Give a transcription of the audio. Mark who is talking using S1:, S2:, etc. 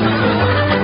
S1: Música